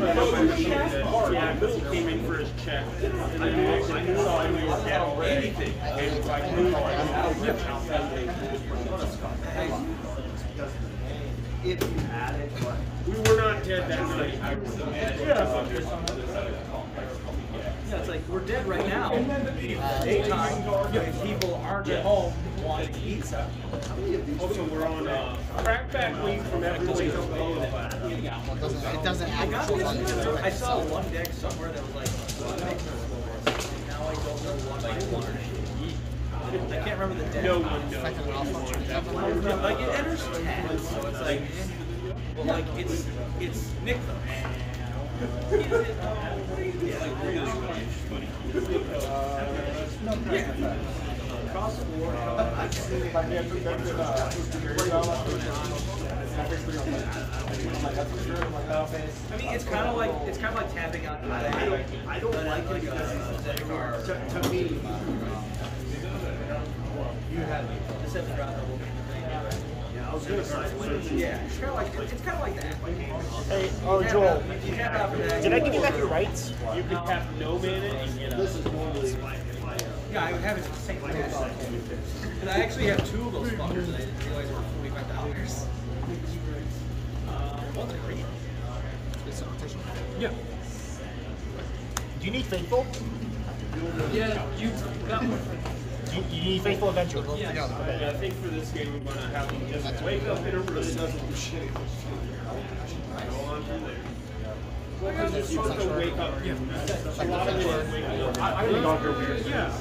Yeah, Bill came in for his check. I knew, I knew, I knew he was getting anything. And I knew, I If you had it, but We were not dead that night. Yeah. Yeah, it's like we're dead right now. Uh, daytime, if people aren't at home wanting to eat stuff. Also, we're on uh, crackback week from everybody that. It doesn't, it I got to this. one. I saw one deck somewhere that was like one mix and now I don't know one by one. I can't remember the deck. No one knows. Second alpha. Like it enters ten, so it's like, well, like it's it's Nick though. Is it? Yeah. Across the board. I mean, it's kind of like it's kind of like tapping on. I don't, I don't like it because to, to me, you have the seven drop double. Yeah, I was gonna say, Yeah, it's kind of like it's kind of like that. Hey, oh Joel, You tap out for that. did I give you back your rights? You can have no mana and get this is normally my, my, uh, Yeah, I would have it the same way. And I actually have two of those fuckers and I didn't realize they were forty-five dollars. One's great. It's a rotation. Yeah. Do you need Faithful? Yeah, you got one. Do you, you need Faithful Avenger? Together. Yeah, I think for this game we're gonna have them just wake up in a room. really doesn't do shit. Go on from there. Well, because you're supposed to wake up. A lot of it is waking up. I, I really don't go weird. Yeah.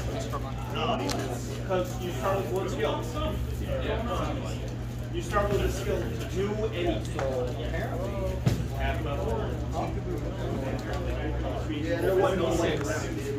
Because you start with one skill. Yeah. You start with a skill to do anything. Apparently. Half level. Yeah, there wasn't no way around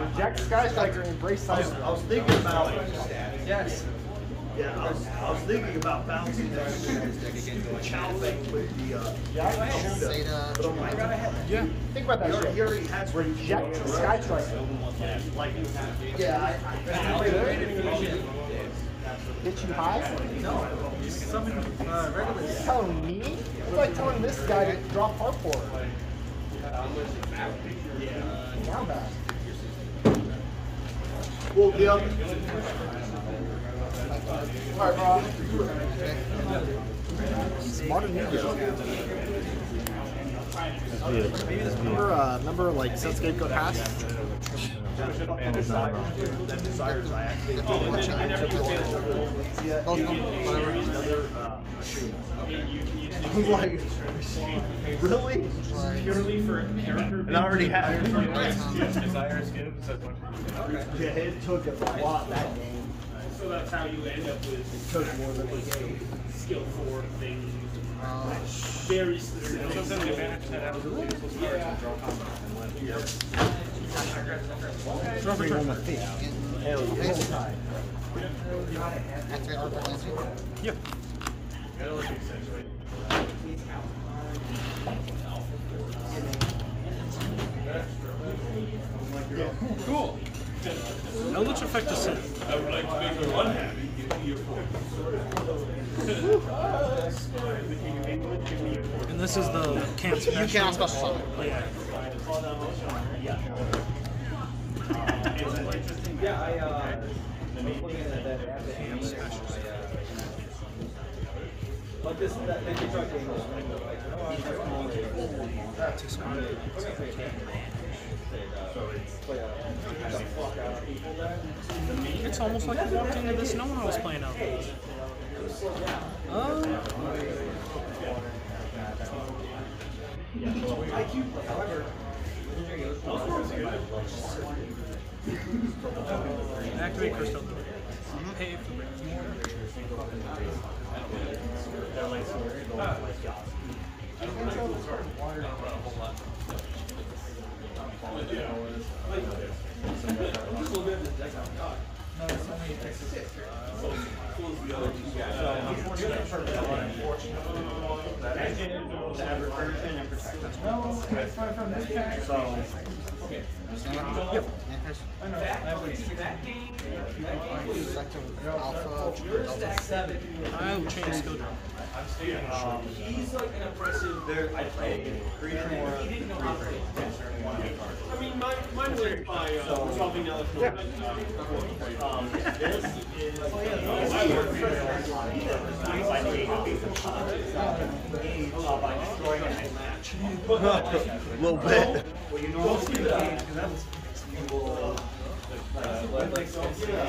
Reject Skystriker, embrace I was, I was thinking about, Yes. yeah, I was, I was thinking about bouncing that stupid chow thing with the, uh, Yeah. Zeta. but I'm like, Yeah. Think about he that already, he shit. already has. Reject Skystriker. Like, Yeah, I, I, Hit you high? No. Summon uh, regular. You're telling me? It's like telling this guy to drop Harport. Down back. Well, yeah, Alright, bro. Smarter than you Remember, uh, remember like since Scapegoat passed? that desires I actually. Yeah, Both of them. Whatever. another, uh, I'm like, really? purely for character. And I already have. Desire skill. Yeah, it took a lot that game. So that's how you end up with It took more than a game. skill four things. Uh, Very specific. Three one with thief. activate Harper Lancing. Yeah. Cool. Effect is set. I would like to make her unhappy. Give me four. And this is the camp You cannot special summon. Yeah, I uh. looking at that that Amy- I, uh, Like this, that, they keep talking. Too smart. So it's. Of people. It's almost like you walked into this knowing I was playing out. Uh, activate crystal. Pay for break. I will change skill drop. I'm still he's like an impressive. There, I played creature more. He didn't know how to play. I mean, mine, mine went by uh, solving eligible. Um, this is. Uh, by destroying a match. A little bit. Well, you normally see that because that was. You will. Uh, let, like, so, yeah,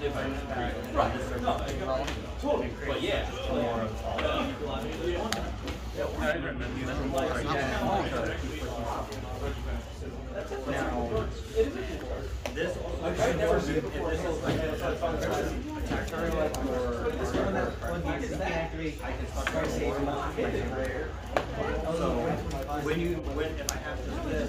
own. Delta tribute dragons. But yeah. Now, this, if this is like attack card or when you activate, I can start to save So when you when if I have to do this,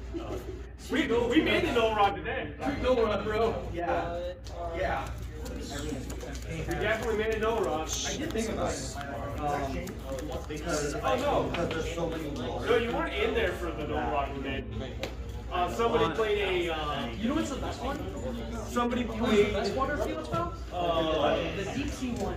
We, we made the no rock today. No rock, bro. Yeah, yeah. We definitely made a no rock. I did think about it. Um, because, Oh, no. because there's so many. No, you weren't in there for the no rock we made. Uh, somebody played a, uh, You know what's the best one? somebody The played, best water field spell? uh, The deep sea one.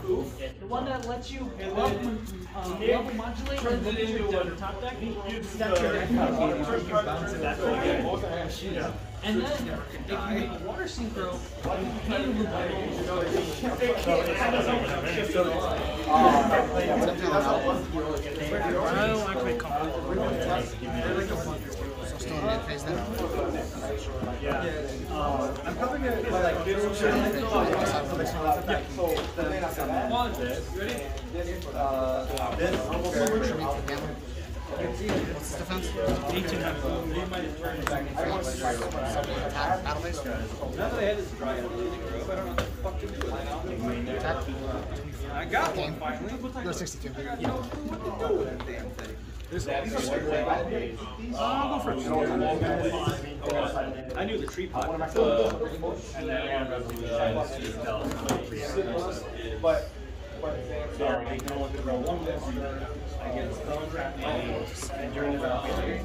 The one that lets you And level, uh, level modulate turns and it then into a- top deck. used That's your the deck card. first card turns it into a- And then, if you make a water synchro, you can I. I'm covering it by like. Uh, this. Tribute for gamma. What's his defense? 1800. Attack, battle base. Attack. I got one finally. You're 62. I'll go first. I knew the tree pot. And then But, but yeah, I can only roll one this against trap and during the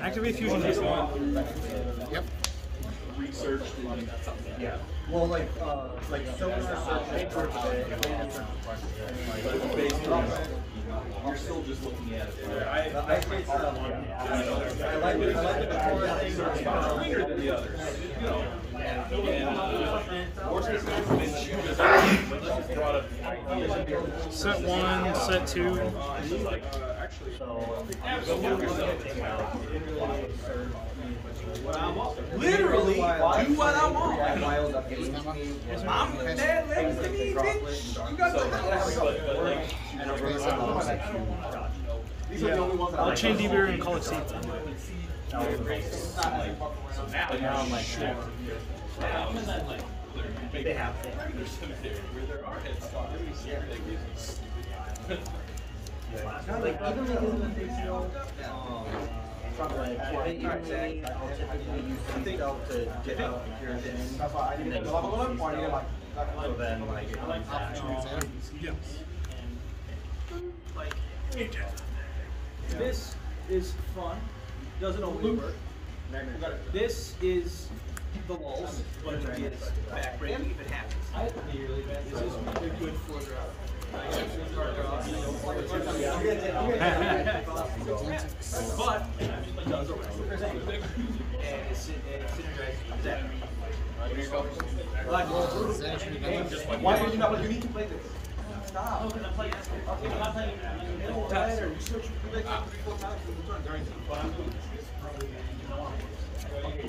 Activate fusion phase one. Yep. Research. Yeah. Well, like, uh, like sonar search for today, advanced search But basically, you're still just looking at it. I, The ice skates are. I like, I like the control things. cleaner than the others, you know. And, uh, Morse's been you just, but this just brought up ideas. Set one, set two. It's just like, actually, So, absolutely yourself. it didn't really serve me. Literally, do what I want. I dialed up games. I'm the dad, let me bitch. You got the house. But, but These are the only ones that I'll chain Deeber and call it C. so now, now I'm like, now, They have. Where there are headspots, every single this is fun. Doesn't always work. This is the lulls, but it backbreaking if it happens. This is really good for but it does arrest. And it's, and it synergizes that. Like, Why would you not? You need to play this.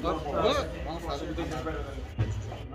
Look, look.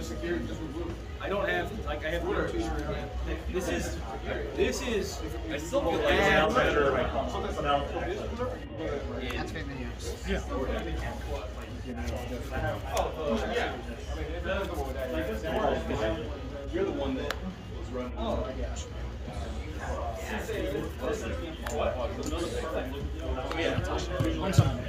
I don't have like I have no two. This is this is I still feel like it's Yeah. now better. Activate videos. Yeah. You're the one that was running. Oh, On something.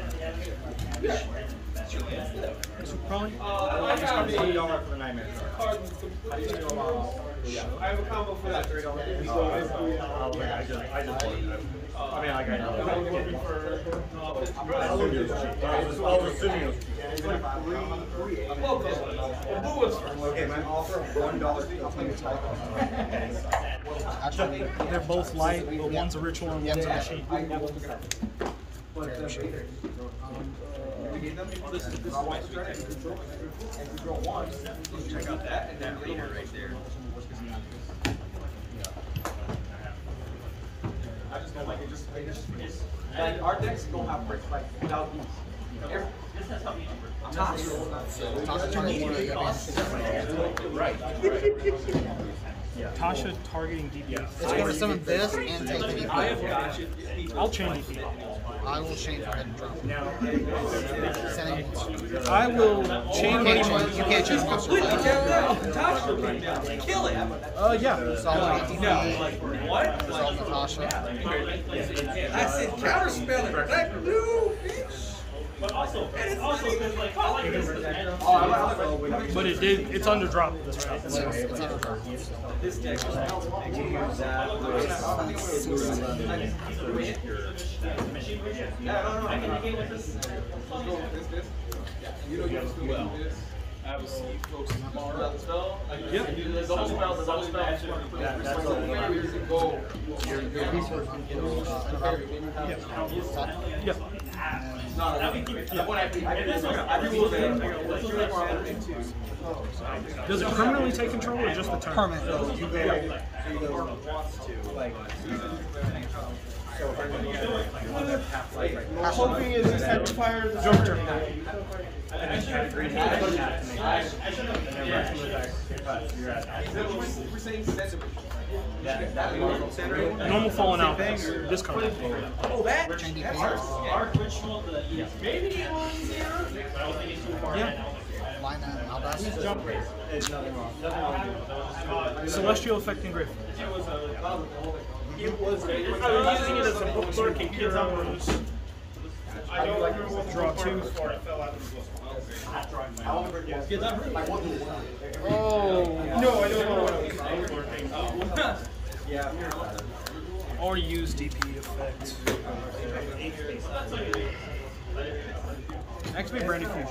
Probably. Uh, I got a dollar for the nightmare. I have a combo for that. Three dollars. Oh, I just, I just wanted to. Uh, I mean, like I know. I'm looking for. I was cheap. I was, I was assuming it was cheap. It's like three, three. Well, the blue first. Okay, my offer of one dollar. Actually, They're both light, but one's a ritual and one's a machine. Check out that and that later right there. I just don't like it. Just, it just, it's, like our decks don't have bricks like without these. Every- Tops. Tasha targets one of the Right. Tasha targeting DPS. It's going to summon this and take the I have got you. I'll chain DP. I will change for hidden drop. Sending. I will chain You can't one. change, you can't change monster Completely type. tear down. Tasha came down. Kill it. Uh, yeah. Solve the DP. What? Resolve Natasha. I said counterspell it. Black blue. But also, also, there's like, I like this. But it did. It's under drop this round. It's, it's under her. This deck is You know, you have to do this. I will tomorrow. Double spell. Yep. Spell, the double spell. that's So here you go. Yeah. No, no, no. What I think, I this one, I think we'll say, this is like where I'm at too. Does it permanently take control or just the turn? Permanent. So you go, so you go, like, so I'm gonna get another half life right now. Hoping is this type of fire. Jump turn. And then you have green half, you have to make that. And then rest of the deck, but you're at. We're saying sentiment. That, that one. Normal falling out. This kind of card. Oh, that? Chain That's DP. ours. Our ritual, the, maybe it was zero. I don't think it's too far. Yeah. Line that. Albaz. Jump race. There's nothing wrong, nothing wrong with it. Celestial effect and Griff. It was a, It was. I was using it as a bookmark in kids on rooms. I don't like Draw two. Oh. No, I don't know what it was. Yeah. Or use DP effect. Activate Branded Fusion.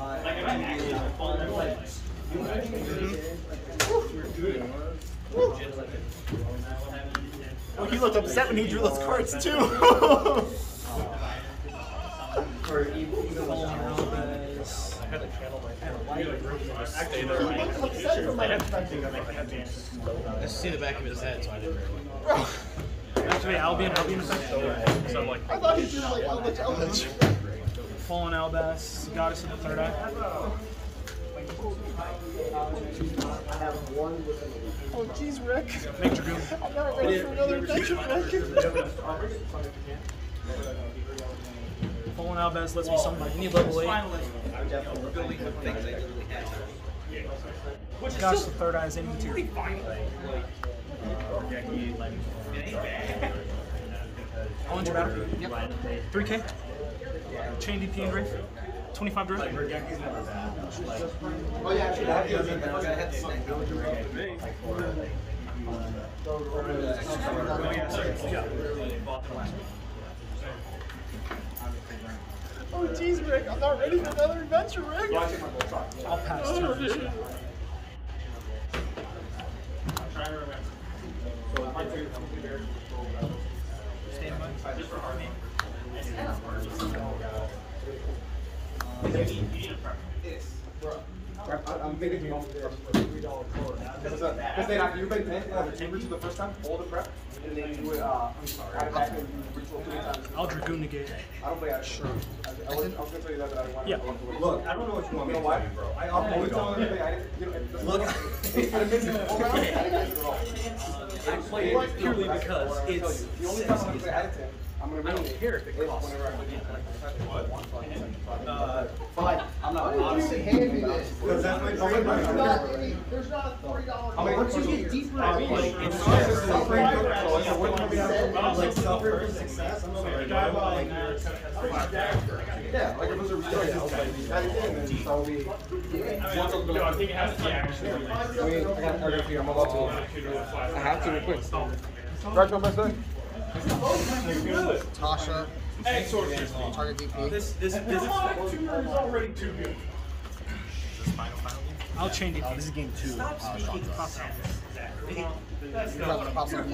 Oh, he looked upset when he drew those cards too. Or even, even with Let's see the back of his head, so I didn't. Activate Albion, Albion effect. So like, I thought he drew like Eldlich Eldlich. Fallen Albaz, Goddess of the Third Eye. Oh, jeez, Rick. Make Dragoon. I'm not ready for another adventure, Rick. Fallen Albaz lets me summon any level 8. I'm definitely the things I literally have. Goddess of the Third Eye is any material. I'll enter battle. Yep. 3k. Chain DP and Grave. 25 direct. Oh, yeah, actually, that is. I'm gonna have to snag Oh, Oh, jeez, Rick. I'm not ready for another adventure, Rick. I'll pass Oh, turn. dude. I'm thinking you three dollars Because then after you pay ten, uh, the chambers the first time, all the prep, and then you would, uh, add it back and you ritual three times. I'll Dragoon negate. I don't play Sure. I was, I was gonna tell you that, but I wanted Yeah. to. Look, I don't know what you want me to why? do, bro. I, I'm always telling everybody, I didn't, you know, it- Look. it's gonna miss it all around, I didn't miss it at all. I play it purely because What I'm gonna tell it's The only time I'm gonna play out of ten, I'm gonna I don't care if it is costs. whenever I play the What? Uh, Fine, I'm not. honestly, hand me this. Because that's my, that's my, I'm not any, there's not a forty dollar. I mean, once you get deeper I mean, it, it's it's just just suffering, so it's a win for me. like suffer for success. I'm sorry. Yeah, like if it was a real, that is it, and then so we. No, I think it has to be actually. I mean, I got, I got to I'm about to. I have to real quick. Right, my best Tasha, Hey, sorcerers. target DP. This, this, this. Tutor is already too good. I'll chain DP. This is game two. Uh, Sean Pops. That's not what pops on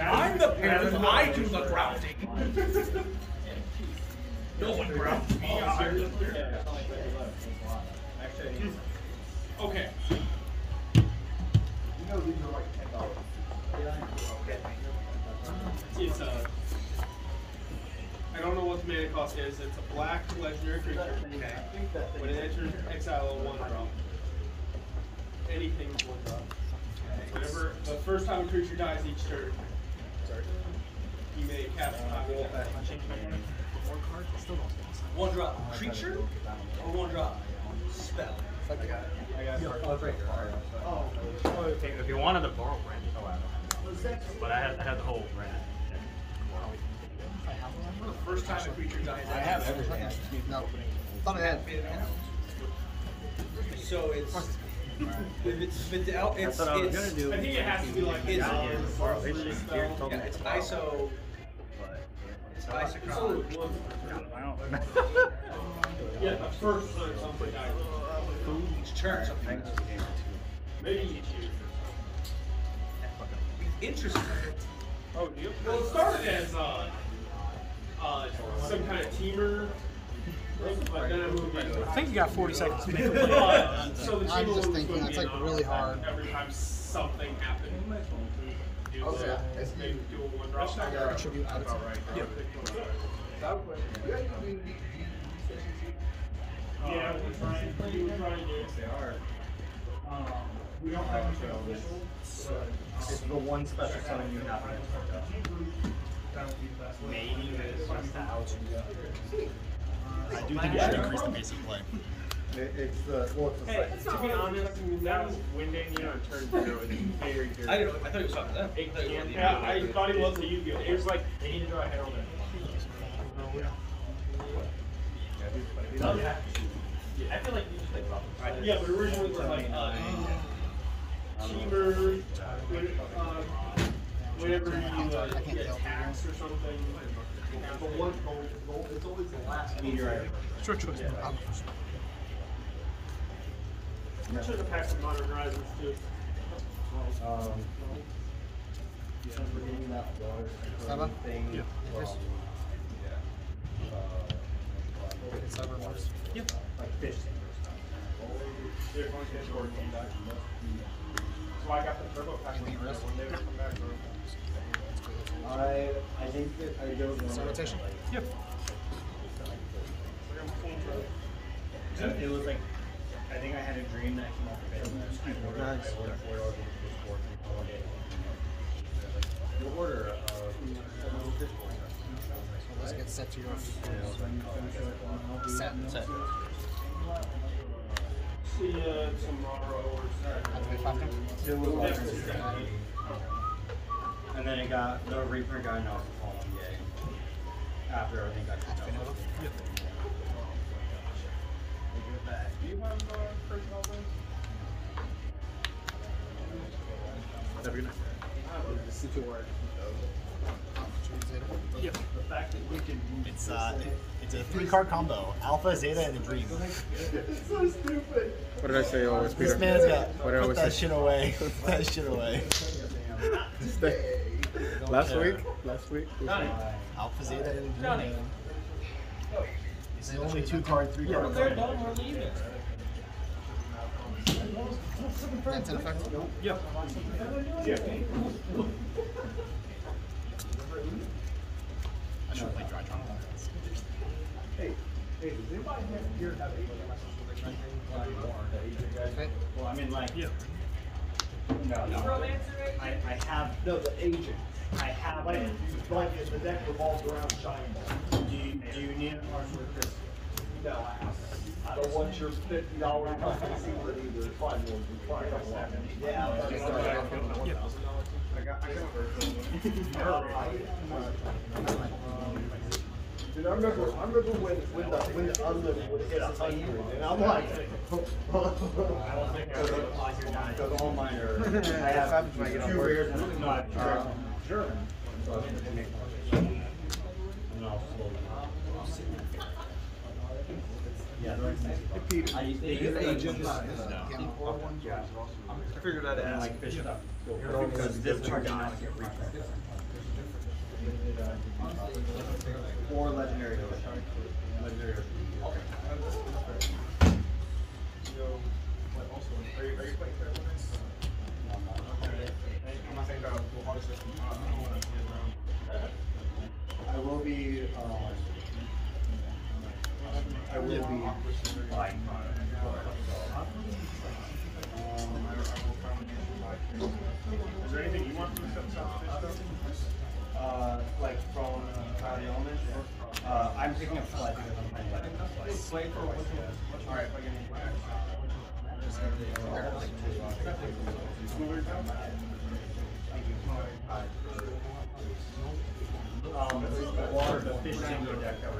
I'm the parent, I do the grounding. No one grounds me. Okay. It's a. I don't know what the mana cost is. It's a black legendary creature. Okay. When it enters exile, a one drop. Anything is one drop. Whenever the first time a creature dies each turn, sorry, you may cast a copy of that. One drop creature or one drop spell? I got it. I got it. Oh, oh If you wanted to borrow brand, oh, I don't know. But I had, I had the whole brand. The first time a creature dies, I have everything. No. Thought I had. So it's. If it's, if it's, out- it's, That's what I was it's, gonna do. I think it has to be like It's- it's Borrow history, here, told yeah, me. it's ISO. It's ISO. I don't- Yeah, the first time something dies. Each turn something. Maybe you year. Interesting. Oh, do you? Well, it started as uh, uh, some kind of teamer. But then it moved into. I think you got 40 seconds to make a play. Uh, so the I'm teamer just was thinking gonna that's, be like, an really hard. Every time something happened. Do, uh, maybe do a one drop. Tribute out of Yep. Yeah, we were trying, we were trying to. They are. Um, we don't have anything official. It's the one special summon you have. Maybe this was out. I do think it should increase the basic play. It's the, well, it's the Hey, to be honest, that was winding, you know, turn zero. It's very good. I didn't. I thought he was talking to. I he was the- Yeah, I thought he was a Yu-Gi-Oh. It was like, they need to draw a Herald in. I feel like you just like Yeah, but originally it was like, uh, Cheever, uh, whenever you, uh, get taxed or something. The one it's always the last. Meteorite. Short choice. We should have packed some Modern Horizons too. Um. We're getting that water Seven? thing. Yeah. from, Seven works. Yep. Like fish. So I got the turbo pack. You beat Risk? When they would come back, or- I I think that I don't know. Rotation. Yep. It was like, I think I had a dream that I came off the bed. and I ordered, Nice. I ordered four dollars into board for holiday. Your order of. Let's get set to your And I was like, I guess I set. Set. See you tomorrow or Activate five times. It was like- And then it got, the reprint got announced the following day. After everything got kicked Activate off. Nova. Do you have uh, personnel things? Have a good night. Yep. The fact that we can move It's uh, it's a three card combo: Alpha, Zeta, and a Dream. so stupid. What did I say always, This man's got What did I put always that say? shit away. Put that shit away. Last care. week? Last week? Alpha, Zeta, and a Dream. man. It's the only two card, three card. They're combo. done, we're leaving. That's in effect. Yep. I should play Drytron. Hey, hey, does anybody here have Okay. Well, I mean, like, Yeah. no, no. I, I have, No, the agent. I have Like, it. like the deck revolves around Shine Ball. Do you, do you need it or for this? No, but once you're fifty dollars, I can see what either fund will be fine. Yeah. I got, I Dude, I remember, I remember when, when the, when the unlimited would hit a hundred, and I'm like. Because all mine are, I have two rares and not uh, German. So I have to make one. And I'll slow them down. Yeah. I, they use agents. Yeah. I figured I'd And ask. like fish it up. Because this card did not get reprinted. Or legendary. Legendary. I will be, um, I will be like, Is there anything you want from the uh, like from Kyle Yeoman, uh, I'm picking up Sled because I'm playing of Sled. Alright, if I can. Um, the water, the fish tango deck that we're doing. It's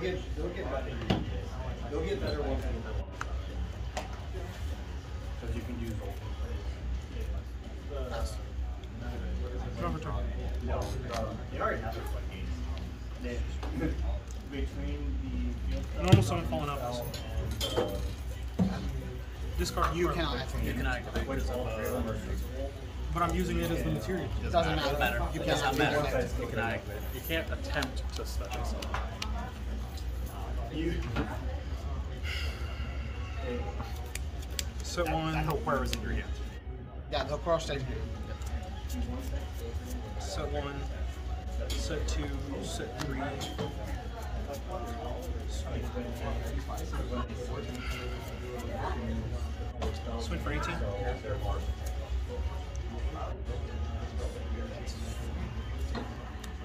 They'll get, they'll get better. They'll get better once we go. Cause you can use old. Pass. Draw turn. No, they already have their floodgates. They, between the field. Normal summon fallen up. and, Discard. You card. cannot activate. You cannot what is all three of them. But I'm using it as the material. It doesn't matter. You cannot activate. it. You cannot, you can't attempt to special summon. You. Set That one. hook where was in your hand. Yeah, the cross stays here. Set one. Set two. Set three. Swing for 18.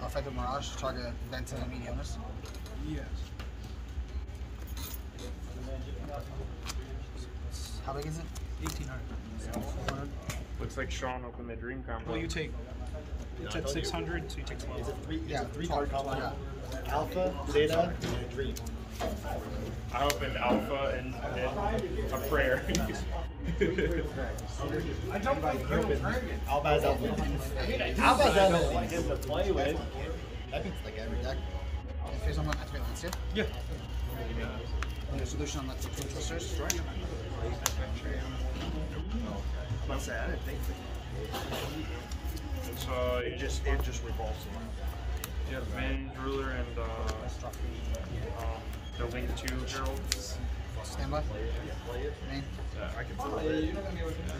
Effective Mirage, target Benten and Medianus. Yes. How big is it? 1800. Looks like Sean opened the dream combo. Well, you take. It's at 600, so you take 12. Yeah, three card combo. Yeah. Alpha, Zeta, and a Dream. I opened Alpha and, and a prayer. I don't like Colonel Dragon. Albaz Elven. Albaz Elven. Like him to play with. That beats like every deck. And face on that activate lance, yeah? Yeah. And your solution on that two twisters. Let's say I didn't think. It's uh, It just it just revolves around. yeah, Vantage Ruler and uh, um, the Link Two Herald. Stand by. Yeah, I can I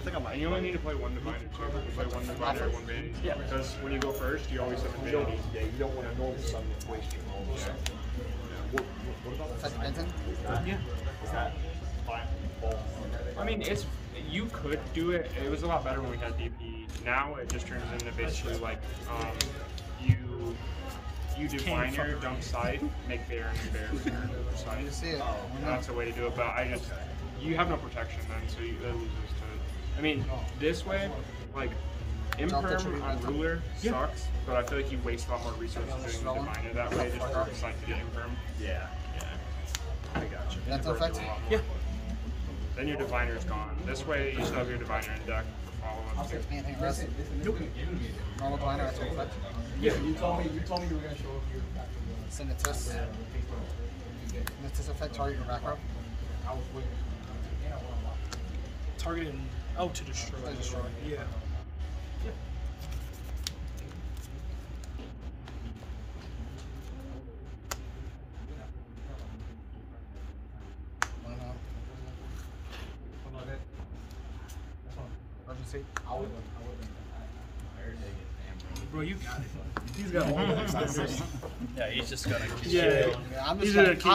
think I might. And you only need to play one Diviner too. You play one Diviner, one Vanity. Yeah. Because when you go first, you always have a yeah, you don't want to normal summon and waste your normal summon. What, about Effect Benten. Yeah. I mean, it's you could do it. It was a lot better when we had DP. Now it just turns into basically like um, you you define your dump side, make bear and bear on your other side. See it. That's a way to do it, but I just you have no protection then, so you, that loses to. I mean, this way, like Delta imperm on right. ruler sucks, but I feel like you waste a lot more resources doing the diviner that way, just for decide to get imperm. Yeah. Yeah. I got you. That's effective. Yeah. Then your diviner is gone. This way, you still have your diviner in deck for follow-up. Anything else? Nope. Normal blinder, activate effect. Yeah, you told me, you told me you were gonna show up here. Send it test. This effect target your back row. Targeting. Oh, to destroy. To destroy. Yeah. One out. Urgency. Bro, you got it. He's got one. Yeah, he's just gonna. Yeah. Yeah, I'm just He's gonna gonna keep I'm